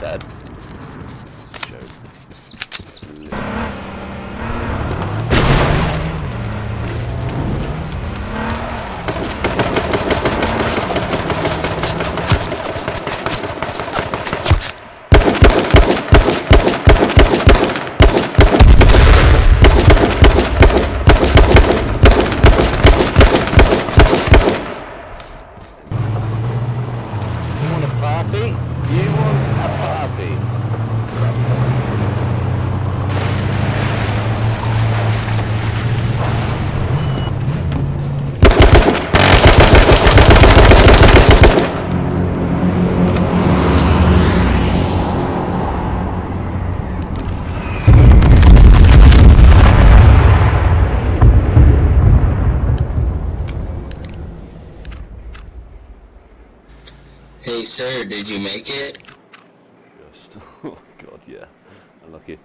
dead. You want a party? You want a party? Hey sir, did you make it? Just, oh god, yeah. Unlucky.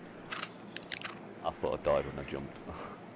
I thought I died when I jumped.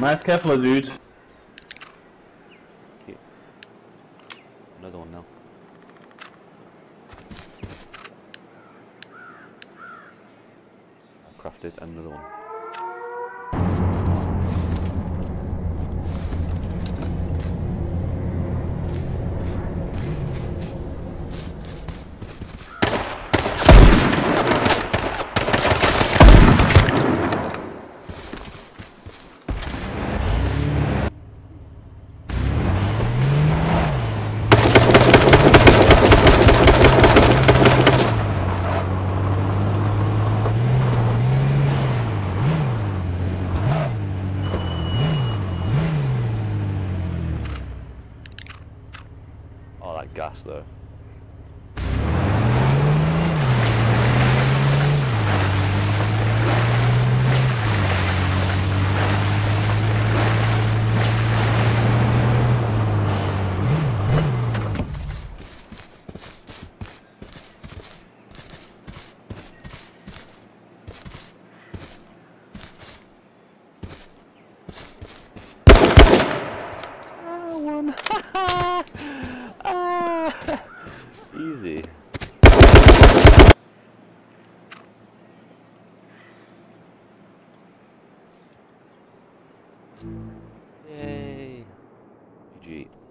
Nice Kevlar, dude. Okay. Another one now. I've crafted another one. That gas though. One. Yay. GG.